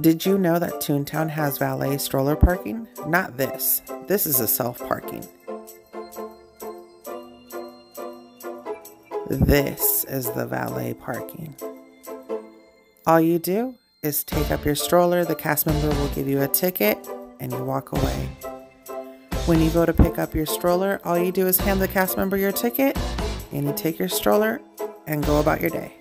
Did you know that Toontown has valet stroller parking? Not this. This is a self parking. This is the valet parking. All you do is take up your stroller, the cast member will give you a ticket, and you walk away. When you go to pick up your stroller, all you do is hand the cast member your ticket, and you take your stroller and go about your day.